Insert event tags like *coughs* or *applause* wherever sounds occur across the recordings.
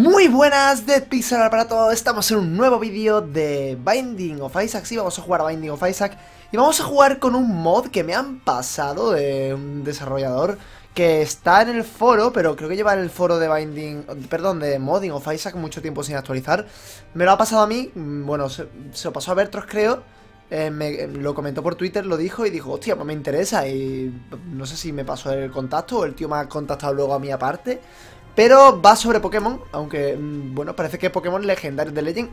Muy buenas de Pixel para todos, estamos en un nuevo vídeo de Binding of Isaac, sí, vamos a jugar a Binding of Isaac. Y vamos a jugar con un mod que me han pasado de un desarrollador que está en el foro, pero creo que lleva en el foro de Binding, perdón, de Modding of Isaac mucho tiempo sin actualizar, me lo ha pasado a mí, mm, bueno, se, lo pasó a Bertros creo, eh, me, lo comentó por Twitter, lo dijo y dijo, hostia, pues me interesa y no sé si me pasó el contacto o el tío me ha contactado luego a mí aparte pero va sobre Pokémon, aunque, mm, bueno, parece que Pokémon legendario de Legend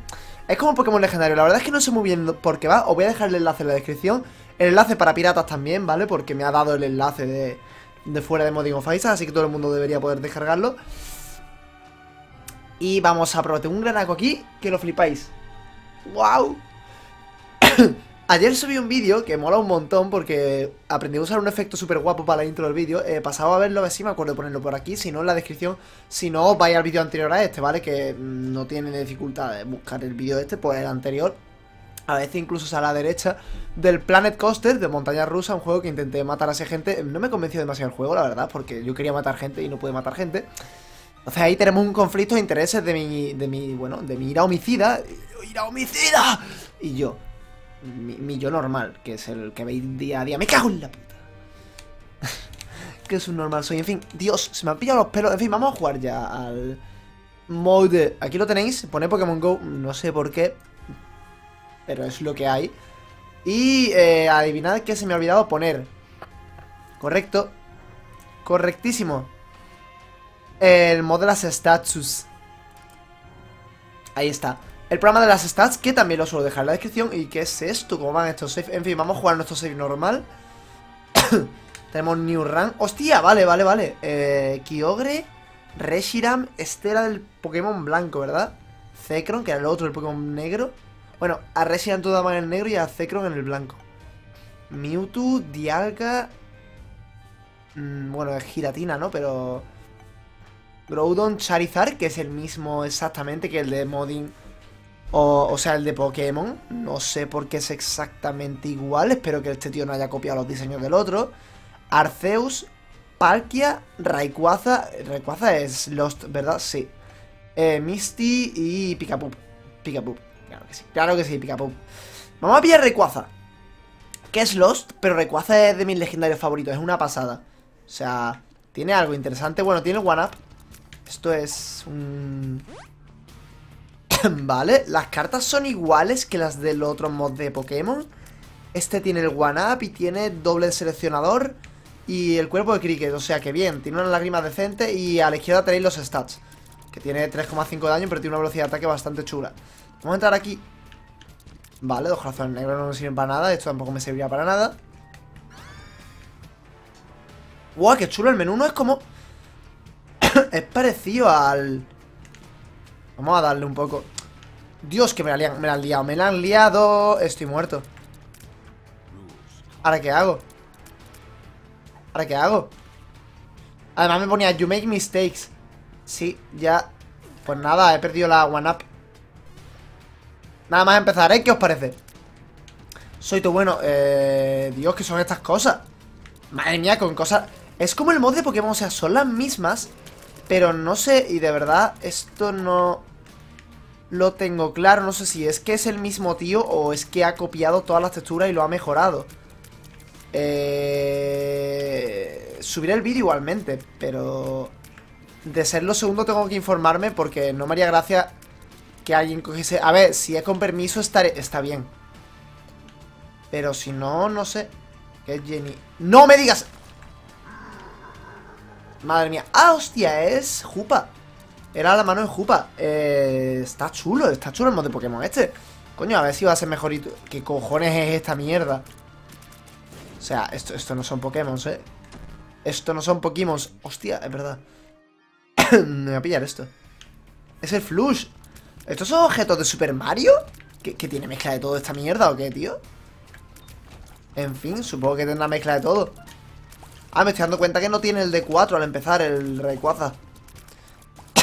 es como Pokémon legendario. La verdad es que no sé muy bien por qué va. Os voy a dejar el enlace en la descripción. El enlace para piratas también, ¿vale? Porque me ha dado el enlace de, de fuera de Modding of así que todo el mundo debería poder descargarlo. Y vamos a probar. Tengo un granaco aquí que lo flipáis. ¡Wow! Ayer subí un vídeo que mola un montón porque aprendí a usar un efecto súper guapo para la intro del vídeo. Eh, pasaba a verlo, a ver si me acuerdo de ponerlo por aquí, si no en la descripción. Si no, vais al vídeo anterior a este, ¿vale? Que no tiene dificultad de buscar el vídeo este, pues el anterior. A veces incluso a la derecha del Planet Coaster de montaña rusa, un juego que intenté matar a esa gente. No me convenció demasiado el juego, la verdad, porque yo quería matar gente y no pude matar gente. Entonces ahí tenemos un conflicto de intereses de mi, de mi, bueno, de mi ira homicida. ¡Ira homicida! Y yo mi, yo normal, que es el que veis día a día. ¡Me cago en la puta! *laughs* que es un normal soy. En fin, Dios, se me han pillado los pelos. En fin, vamos a jugar ya al mode. Aquí lo tenéis, pone Pokémon Go, no sé por qué, pero es lo que hay. Y eh, adivinad que se me ha olvidado poner. Correcto. Correctísimo. El mod de las status. Ahí está. El programa de las stats, que también lo suelo dejar en la descripción. ¿Y qué es esto? ¿Cómo van estos saves? En fin, vamos a jugar nuestro save normal. *coughs* Tenemos New Run. ¡Hostia! Vale, vale, vale. Eh, Kyogre, Reshiram, Estela del Pokémon blanco, ¿verdad? Zekrom, que era el otro, el Pokémon negro. Bueno, a Reshiram toda en el negro y a Zekrom en el blanco. Mewtwo, Dialga... Mm, bueno, es Giratina, ¿no? Pero... Groudon, Charizard, que es el mismo exactamente que el de Modding o, sea, el de Pokémon. No sé por qué es exactamente igual. Espero que este tío no haya copiado los diseños del otro. Arceus, Palkia, Rayquaza. Rayquaza es Lost, ¿verdad? Sí. Eh, Misty y Pikapup. Pikapup. Claro que sí. Claro que sí, Pikapup. Vamos a pillar Rayquaza. Que es Lost, pero Rayquaza es de mis legendarios favoritos. Es una pasada. O sea, tiene algo interesante. Bueno, tiene One Up. Esto es un... *laughs* vale, las cartas son iguales que las del otro mod de Pokémon. Este tiene el One Up y tiene doble seleccionador y el cuerpo de Cricket, o sea que bien, tiene una lágrima decente y a la izquierda tenéis los stats. Que tiene 3,5 de daño, pero tiene una velocidad de ataque bastante chula. Vamos a entrar aquí. Vale, dos corazones negros no me sirven para nada, esto tampoco me serviría para nada. ¡Wow! ¡Qué chulo! El menú no es como... *coughs* es parecido al... Vamos a darle un poco Dios, que me la, han liado Me la han liado Estoy muerto ¿Ahora qué hago? ¿Ahora qué hago? Además me ponía You make mistakes Sí, ya Pues nada, he perdido la one up Nada más empezar, ¿eh? ¿Qué os parece? Soy tu bueno eh, Dios, ¿qué son estas cosas? Madre mía, con cosas Es como el mod de Pokémon, o sea, son las mismas Pero no sé, y de verdad Esto no lo tengo claro. No sé si es que es el mismo tío o es que ha copiado todas las texturas y lo ha mejorado. Eh... Subiré el vídeo igualmente, pero... De ser lo segundo tengo que informarme porque no me haría gracia que alguien cogiese... A ver, si es con permiso estaré... está bien. Pero si no, no sé. ¿Qué es Jenny? ¡No me digas! Madre mía. ¡Ah, hostia! Es Jupa. Era la mano en Jupa. Eh, está chulo, está chulo el mod de Pokémon este. Coño, a ver si va a ser mejorito. ¿Qué cojones es esta mierda? O sea, esto, esto no son Pokémon, ¿eh? Esto no son Pokémon. Hostia, es verdad. *coughs* Me voy a pillar esto. Es el Flush. ¿Estos son objetos de Super Mario? ¿Que, tiene mezcla de todo esta mierda o qué, tío? En fin, supongo que tendrá mezcla de todo. Ah, me estoy dando cuenta que no tiene el D4 al empezar, el Rayquaza.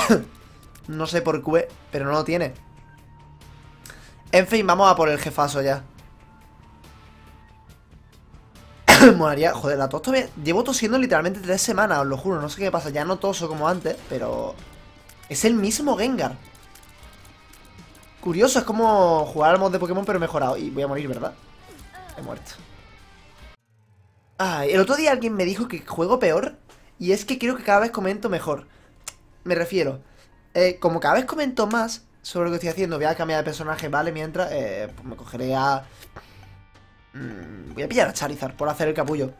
*coughs* no sé por qué, pero no lo tiene. En fin, vamos a por el jefazo ya. *coughs* Molaría, joder, la tos todavía... Llevo tosiendo literalmente tres semanas, os lo juro, no sé qué pasa, ya no toso como antes, pero... Es el mismo Gengar. Curioso, es como jugar al mod de Pokémon pero mejorado. Y voy a morir, ¿verdad? He muerto. Ay, el otro día alguien me dijo que juego peor. Y es que creo que cada vez comento mejor. Me refiero. Eh, como cada vez comento más sobre lo que estoy haciendo, voy a cambiar de personaje, ¿vale? Mientras, eh, pues me cogeré a... Mm, voy a pillar a Charizard por hacer el capullo.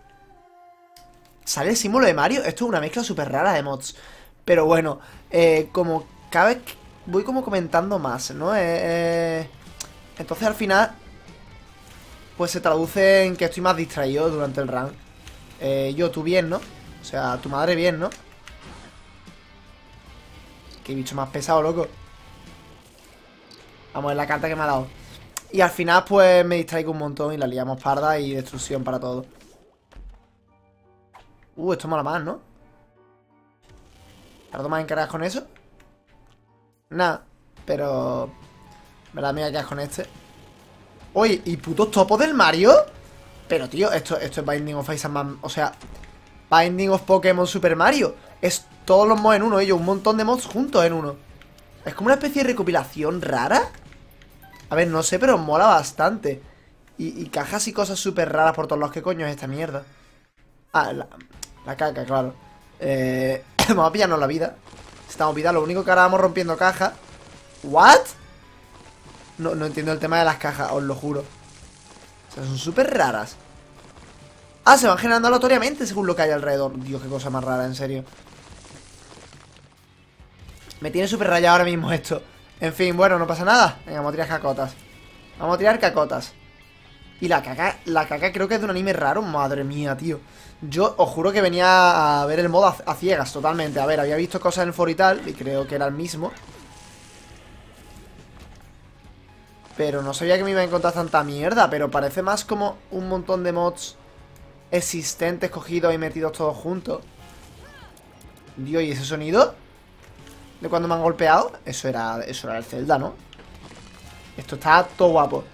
¿Sale el símbolo de Mario? Esto es una mezcla súper rara de mods. Pero bueno, eh, como cada vez voy como comentando más, ¿no? Eh, entonces al final, pues se traduce en que estoy más distraído durante el run. Eh, yo, tú bien, ¿no? O sea, tu madre bien, ¿no? Qué bicho más pesado, loco. Vamos a la carta que me ha dado. Y al final, pues me distraigo un montón y la liamos parda y destrucción para todo. Uh, esto mola más, ¿no? ¿Tardo más en cargar con eso? Nada, pero... Me la voy a con este. Oye, ¿y putos topos del Mario? Pero, tío, esto, esto es Binding of Isaac. O sea, Binding of Pokémon Super Mario. Es todos los mods en uno, ellos, un montón de mods juntos en uno. Es como una especie de recopilación rara. A ver, no sé, pero mola bastante. Y, cajas y cosas súper raras por todos los que coño es esta mierda. Ah, la, la caca, claro. Eh, *coughs* vamos a pillarnos la vida. Estamos vida, lo único que ahora vamos rompiendo cajas. ¿What? No, no entiendo el tema de las cajas, os lo juro. O sea, son súper raras. Ah, se van generando aleatoriamente según lo que hay alrededor. Dios, qué cosa más rara, en serio. Me tiene súper rayado ahora mismo esto. En fin, bueno, no pasa nada. Venga, vamos a tirar cacotas. Vamos a tirar cacotas. Y la caca, la caca creo que es de un anime raro. Madre mía, tío. Yo os juro que venía a ver el modo a, ciegas totalmente. A ver, había visto cosas en el y tal. Y creo que era el mismo. Pero no sabía que me iba a encontrar tanta mierda. Pero parece más como un montón de mods existentes cogidos y metidos todos juntos. Dios, ¿y ese sonido? ¿De cuando me han golpeado? Eso era, eso era el Zelda, ¿no? Esto está todo guapo.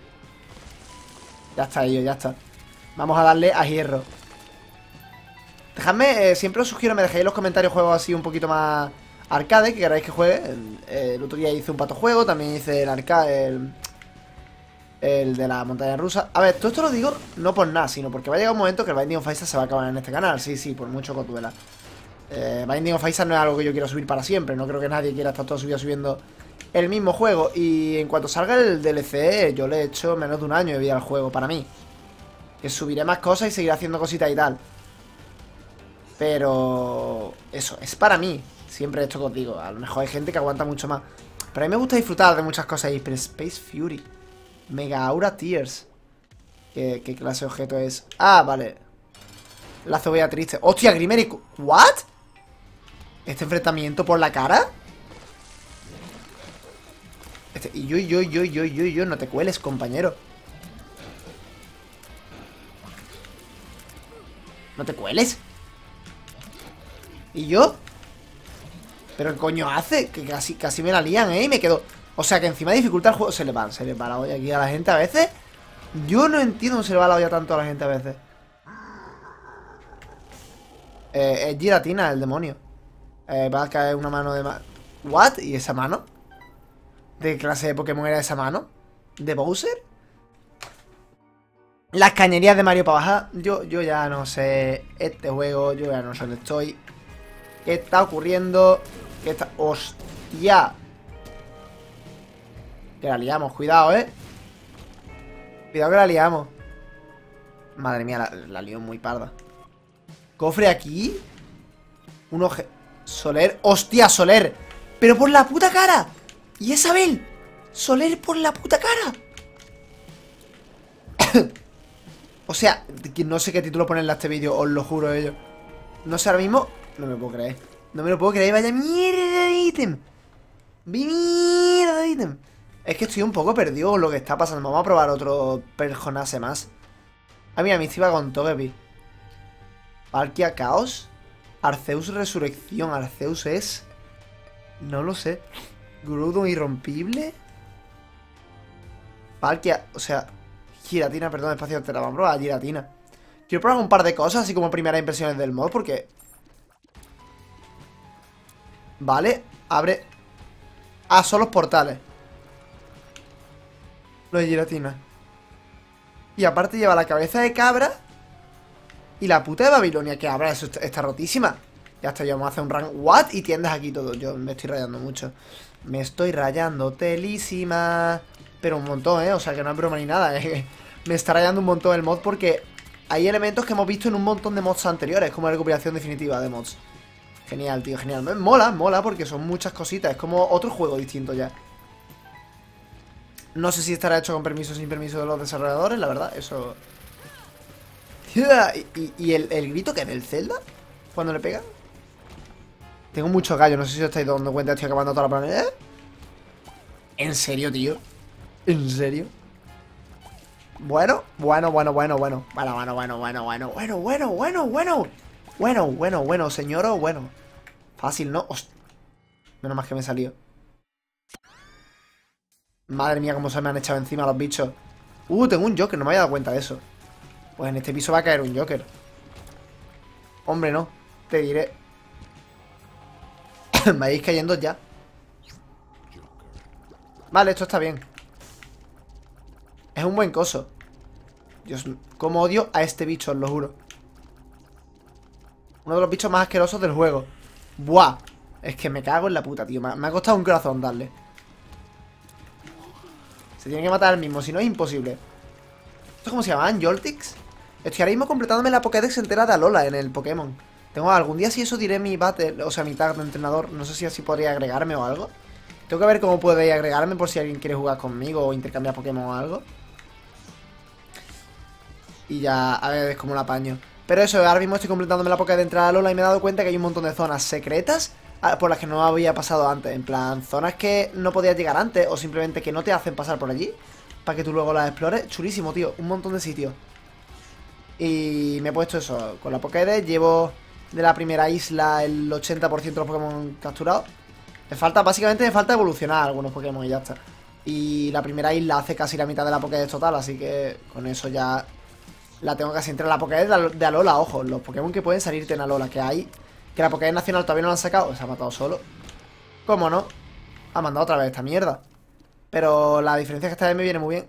Ya está, ello, ya está. Vamos a darle a hierro. Dejadme, eh, siempre os sugiero me dejéis en los comentarios juegos así un poquito más arcade, que queráis que juegue. El, otro día hice un pato juego, también hice el arcade, el, de la montaña rusa. A ver, todo esto lo digo no por nada, sino porque va a llegar un momento que el Binding of Isaac se va a acabar en este canal. Sí, sí, por mucho que duela. Eh, Binding of Isaac no es algo que yo quiera subir para siempre. No creo que nadie quiera estar todo subido subiendo el mismo juego. Y en cuanto salga el DLC, yo le he hecho menos de un año de vida al juego para mí. Que subiré más cosas y seguiré haciendo cositas y tal. Pero... Eso, es para mí. Siempre esto que os digo. A lo mejor hay gente que aguanta mucho más. Pero a mí me gusta disfrutar de muchas cosas. Pero Space Fury. Mega Aura Tears. ¿Qué, clase de objeto es? Ah, vale. La cebolla triste. ¡Hostia, Grimeric! ¿What? ¿Este enfrentamiento por la cara? Este, y yo, yo, yo, yo, yo, yo, no te cueles, compañero. No te cueles. ¿Y yo? ¿Pero qué coño hace? Que casi, casi me la lían, ¿eh? Y me quedo... O sea, que encima de dificultad el juego se le va, se le va la olla aquí a la gente a veces. Yo no entiendo cómo se le va la olla tanto a la gente a veces. Eh, es giratina el demonio. Eh, va a caer una mano de... ¿What? ¿Y esa mano? ¿De clase de Pokémon era esa mano? ¿De Bowser? Las cañerías de Mario para bajar. Yo, yo ya no sé. Este juego, yo ya no sé dónde estoy. ¿Qué está ocurriendo? ¿Qué está...? ¡Hostia! Que la liamos, cuidado, ¿eh? Cuidado que la liamos. Madre mía, la, la muy parda. ¿Cofre aquí? Un oje... Soler... ¡Hostia, Soler! ¡Pero por la puta cara! ¿Y Isabel? Soler por la puta cara. *coughs* o sea, no sé qué título ponerle a este vídeo, os lo juro ello. No sé ahora mismo. No me puedo creer. No me lo puedo creer, vaya mierda de ítem. Mierda de ítem. Es que estoy un poco perdido lo que está pasando. Vamos a probar otro personaje más. Ah, mira, iba con Togepi. Palkia Caos. Arceus Resurrección. Arceus es... No lo sé. Grudo irrompible. Palkia, o sea, giratina, perdón, espacio te la vamos a probar, giratina. Quiero probar un par de cosas, así como primeras impresiones del mod, porque... Vale, abre... Ah, son los portales. Los de giratina. Y aparte lleva la cabeza de cabra y la puta de Babilonia que abra, eso está, rotísima. Ya está, ya vamos a hacer un rank. ¿What? Y tiendas aquí todo. Yo me estoy rayando mucho. Me estoy rayando telísima. Pero un montón, ¿eh? O sea, que no es broma ni nada. ¿eh? *laughs* me está rayando un montón el mod porque hay elementos que hemos visto en un montón de mods anteriores, como la recuperación definitiva de mods. Genial, tío, genial. Mola, mola, porque son muchas cositas. Es como otro juego distinto ya. No sé si estará hecho con permiso o sin permiso de los desarrolladores, la verdad, eso... *laughs* ¿Y, y, y el, el, grito que en el Zelda? Cuando le pegan Tengo mucho gallo, no sé si os estáis dando cuenta Estoy acabando toda la planeta ¿En serio, tío? ¿En serio? Bueno, bueno, bueno, bueno, bueno Bueno, bueno, bueno, bueno, bueno Bueno, bueno, bueno, bueno Bueno, bueno, bueno, señor, bueno Fácil, ¿no? Host... Menos mal que me salió Madre mía, cómo se me han echado encima los bichos Uh, tengo un Joker, no me había dado cuenta de eso pues en este piso va a caer un Joker. Hombre, no. Te diré. *coughs* Me vais cayendo ya. Vale, esto está bien. Es un buen coso. Dios, cómo odio a este bicho, os lo juro. Uno de los bichos más asquerosos del juego. Buah. Es que me cago en la puta, tío. Me ha costado un corazón darle. Tiene que matar el mismo, si no es imposible. ¿Esto cómo se llaman? ¿Joltix? Estoy ahora mismo completándome la Pokédex entera de Alola en el Pokémon. Tengo algún día si eso diré mi battle, o sea, mi tag de entrenador. No sé si así podría agregarme o algo. Tengo que ver cómo podéis agregarme por si alguien quiere jugar conmigo o intercambiar Pokémon o algo. Y ya, a ver, es como la apaño. Pero eso, ahora mismo estoy completándome la Pokédex de entrada a Alola y me he dado cuenta que hay un montón de zonas secretas por las que no había pasado antes. En plan, zonas que no podías llegar antes o simplemente que no te hacen pasar por allí para que tú luego las explores. Chulísimo, tío. Un montón de sitios. Y me he puesto eso, con la Pokédex llevo de la primera isla el 80% de los Pokémon capturados. Me falta, básicamente me falta evolucionar algunos Pokémon y ya está. Y la primera isla hace casi la mitad de la Pokédex total, así que con eso ya la tengo casi entre la Pokédex de Alola, ojo, los Pokémon que pueden salirte en Alola, que hay, que la Pokédex nacional todavía no la han sacado, se ha matado solo. ¿Cómo no? Ha mandado otra vez esta mierda. Pero la diferencia es que esta vez me viene muy bien.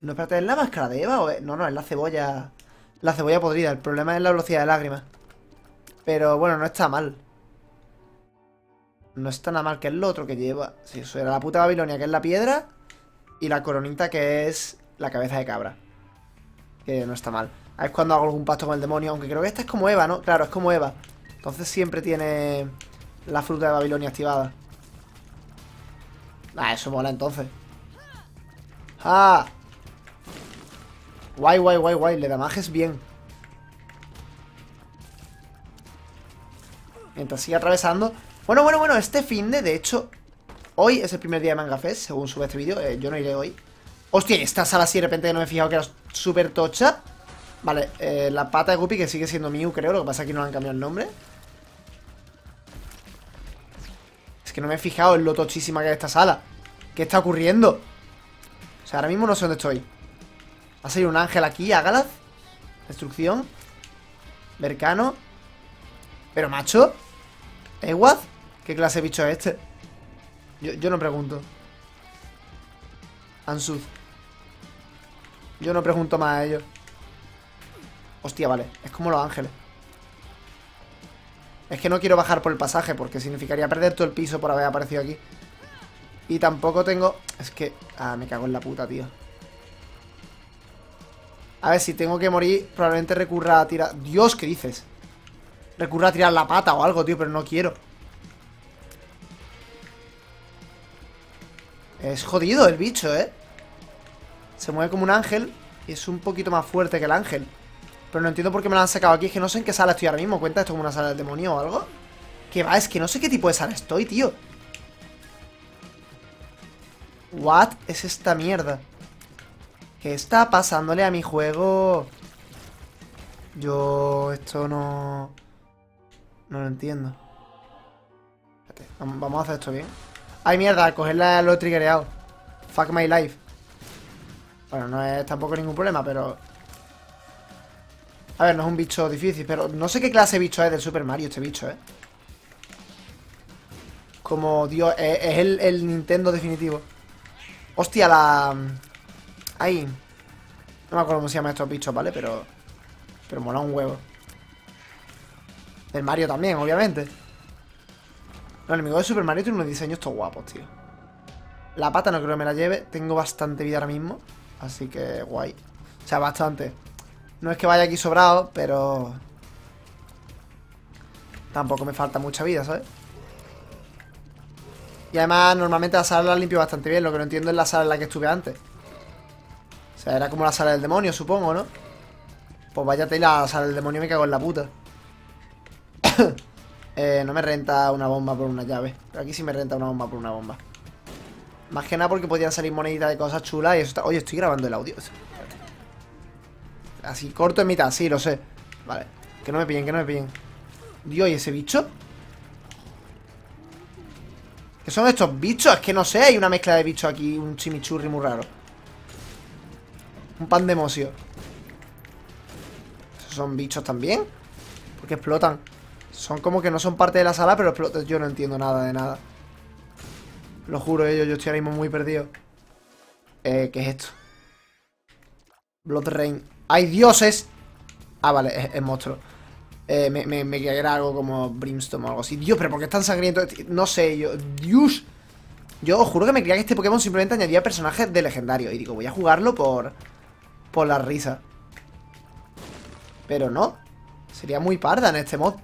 No, espérate, ¿es la máscara de Eva o No, no, es la cebolla... La cebolla podrida, el problema es la velocidad de lágrimas. Pero bueno, no está mal. No está nada mal que el otro que lleva. Si eso era la puta Babilonia, que es la piedra. Y la coronita, que es la cabeza de cabra. Que no está mal. A ver cuando hago algún pacto con el demonio. Aunque creo que esta es como Eva, ¿no? Claro, es como Eva. Entonces siempre tiene la fruta de Babilonia activada. Ah, eso mola entonces. ¡Ah! Guay, guay, guay, guay. Le damajes bien. Mientras sigue atravesando. Bueno, bueno, bueno. Este fin de, de hecho, hoy es el primer día de Manga Fest, según sube este vídeo. Eh, yo no iré hoy. Hostia, esta sala así de repente no me he fijado que era súper tocha. Vale, eh, la pata de Guppy que sigue siendo Mew, creo. Lo que pasa es que no le han cambiado el nombre. Es que no me he fijado en lo tochísima que es esta sala. ¿Qué está ocurriendo? O sea, ahora mismo no sé dónde estoy. Va a salir un ángel aquí, Agalaz. Destrucción. Mercano. Pero macho. ¿Ewad? ¿Qué clase de bicho es este? Yo, no pregunto. Ansuz. Yo no pregunto más a ellos. Hostia, vale. Es como los ángeles. Es que no quiero bajar por el pasaje porque significaría perder todo el piso por haber aparecido aquí. Y tampoco tengo... Es que... Ah, me cago en la puta, tío. A ver, si tengo que morir, probablemente recurra a tirar... Dios, ¿qué dices? Recurra a tirar la pata o algo, tío, pero no quiero. Es jodido el bicho, ¿eh? Se mueve como un ángel y es un poquito más fuerte que el ángel. Pero no entiendo por qué me lo han sacado aquí. Es que no sé en qué sala estoy ahora mismo. ¿Cuenta esto como una sala del demonio o algo? Que va, es que no sé qué tipo de sala estoy, tío. ¿What es esta mierda? ¿Qué está pasándole a mi juego? Yo esto no... No lo entiendo. Espérate, vamos a hacer esto bien. ¡Ay, mierda! Cogerla lo he triggereado. Fuck my life. Bueno, no es tampoco ningún problema, pero... A ver, no es un bicho difícil, pero no sé qué clase de bicho es del Super Mario este bicho, ¿eh? Como, Dios, es, el, Nintendo definitivo. Hostia, la... Ahí. No me acuerdo cómo se llaman estos bichos, ¿vale? Pero... Pero mola un huevo. El Mario también, obviamente. Los enemigos de Super Mario tienen unos diseños todos guapos, tío. La pata no creo que me la lleve. Tengo bastante vida ahora mismo. Así que guay. O sea, bastante. No es que vaya aquí sobrado, pero... Tampoco me falta mucha vida, ¿sabes? Y además, normalmente la sala la limpio bastante bien. Lo que no entiendo es la sala en la que estuve antes. O sea, era como la sala del demonio, supongo, ¿no? Pues váyate la sala del demonio me cago en la puta. *coughs* eh, no me renta una bomba por una llave. Pero aquí sí me renta una bomba por una bomba. Más que nada porque podían salir moneditas de cosas chulas y eso está... Oye, estoy grabando el audio. Así, corto en mitad, sí, lo sé. Vale. Que no me pillen, que no me pillen. Dios, ¿y ese bicho? ¿Qué son estos bichos? Es que no sé, hay una mezcla de bichos aquí, un chimichurri muy raro. Un pan de mosio. ¿Esos son bichos también? Porque explotan. Son como que no son parte de la sala, pero explotan. Yo no entiendo nada de nada. Lo juro, yo, yo estoy ahora mismo muy perdido. Eh, ¿qué es esto? Blood Rain. ¡Ay, dioses! Ah, vale, es, monstruo. Eh, me, me, algo como Brimstone o algo así. Dios, pero ¿por qué es tan sangriento? No sé, yo... Dios. Yo os juro que me creía que este Pokémon simplemente añadía personajes de legendario. Y digo, voy a jugarlo por... Por la risa. Pero no. Sería muy parda en este mod.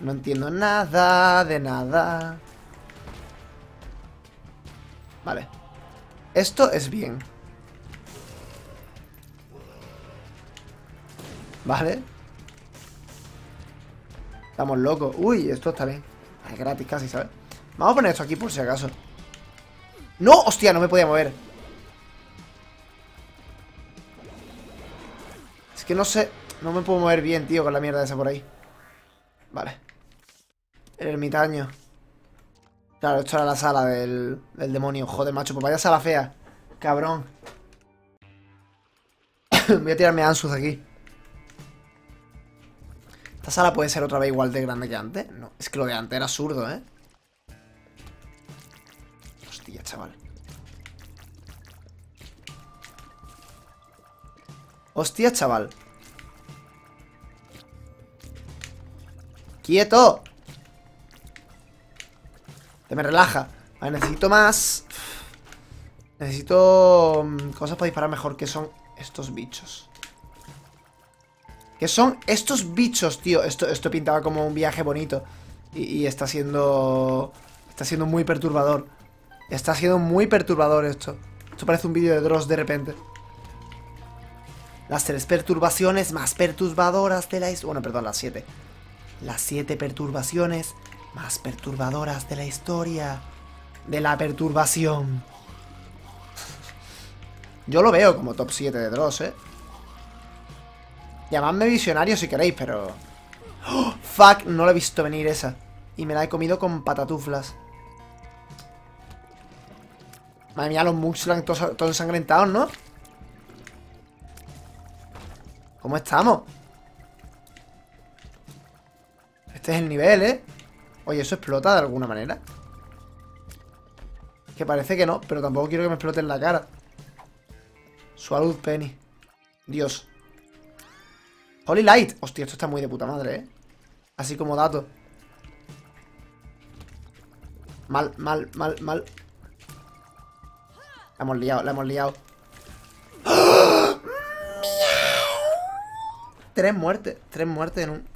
No entiendo nada de nada. Vale. Esto es bien. Vale. Estamos locos. Uy, esto está bien. Es gratis casi, ¿sabes? Vamos a poner esto aquí por si acaso. ¡No! ¡Hostia! No me podía mover. Es que no sé... No me puedo mover bien, tío, con la mierda esa por ahí. Vale. El ermitaño. Claro, esto era la sala del, del demonio. Joder, macho, pues vaya sala fea. Cabrón. *coughs* Voy a tirarme a Ansuz aquí. ¿Esta sala puede ser otra vez igual de grande que antes? No, es que lo de antes era absurdo, ¿eh? Hostia, chaval. Hostia, chaval. ¡Quieto! Te me relaja. Vale, necesito más... Necesito mm, cosas para disparar mejor. ¿Qué son estos bichos? ¿Qué son estos bichos, tío? Esto, esto pintaba como un viaje bonito. Y, y está siendo... Está siendo muy perturbador. Está siendo muy perturbador esto. Esto parece un vídeo de Dross de repente. Las tres perturbaciones más perturbadoras de la historia. Bueno, perdón, las siete. Las siete perturbaciones más perturbadoras de la historia. De la perturbación. Yo lo veo como top 7 de Dross, ¿eh? Llamadme visionario si queréis, pero... ¡Oh! Fuck, no lo he visto venir esa. Y me la he comido con patatuflas. Madre mía, los Muxlang todos, todos ensangrentados, ¿no? ¿Cómo estamos? Este es el nivel, ¿eh? Oye, ¿eso explota de alguna manera? Que parece que no, pero tampoco quiero que me explote en la cara. Salud, Penny. Dios. Holy Light. Hostia, esto está muy de puta madre, ¿eh? Así como dato. Mal, mal, mal, mal. La hemos liado, la hemos liado. Tres muertes, tres muertes en un...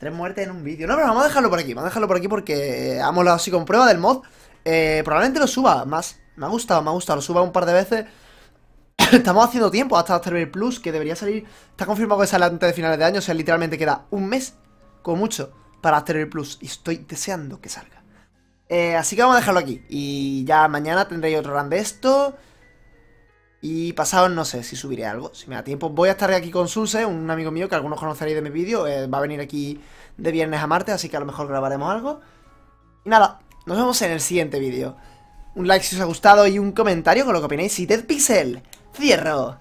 Tres muertes en un vídeo. No, pero vamos a dejarlo por aquí, vamos a dejarlo por aquí porque ha molado así con prueba del mod. Eh, probablemente lo suba más. Me ha gustado, me ha gustado. Lo suba un par de veces. *coughs* Estamos haciendo tiempo hasta Afterburner Plus, que debería salir... Está confirmado que sale antes de finales de año, o sea, literalmente queda un mes, como mucho, para Afterburner Plus. Y estoy deseando que salga. Eh, así que vamos a dejarlo aquí. Y ya mañana tendré otro run de esto. Y pasado no sé si subiré algo, si me da tiempo. Voy a estar aquí con Suse, un amigo mío que algunos conoceréis de mi vídeo. Eh, va a venir aquí de viernes a martes, así que a lo mejor grabaremos algo. Y nada, nos vemos en el siguiente vídeo. Un like si os ha gustado y un comentario con lo que opináis. Y Dead Pixel, cierro.